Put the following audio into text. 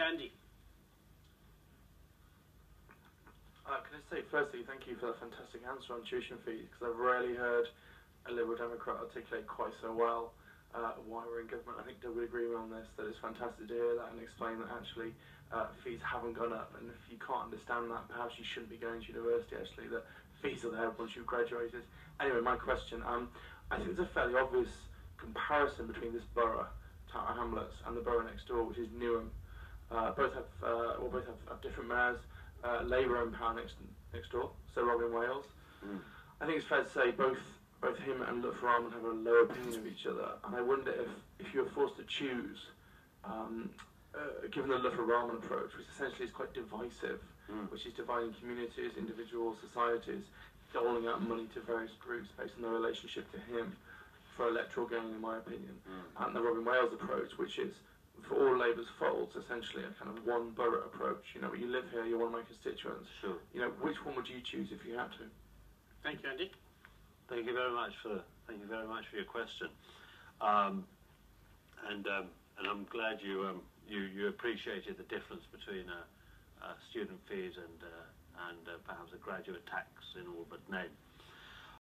Andy. Uh, can I say, firstly, thank you for that fantastic answer on tuition fees, because I've rarely heard a Liberal Democrat articulate quite so well uh, why we're in government. I think Doug would agree on this, that it's fantastic to hear that and explain that actually uh, fees haven't gone up, and if you can't understand that, perhaps you shouldn't be going to university, actually, that fees are there once you've graduated. Anyway, my question, um, I think there's a fairly obvious comparison between this borough, Tower Hamlets, and the borough next door, which is Newham. Uh, both have, uh, well, both have, have different mayors. Uh, Labour own Power next next door, so Robin Wales. Mm. I think it's fair to say both both him and Lutfur Rahman have a low opinion of each other, and I wonder if if you were forced to choose, um, uh, given the Lutfur Rahman approach, which essentially is quite divisive, mm. which is dividing communities, individuals, societies, doling out money to various groups based on their relationship to him for electoral gain, in my opinion, mm. and the Robin Wales approach, which is for all Labour's folds, essentially a kind of one borough approach. You know, you live here, you're one of my constituents. Sure. You know, which one would you choose if you had to? Thank you, Andy. Thank you very much for thank you very much for your question, um, and um, and I'm glad you um, you you appreciated the difference between uh, uh, student fees and uh, and uh, perhaps a graduate tax in all but name.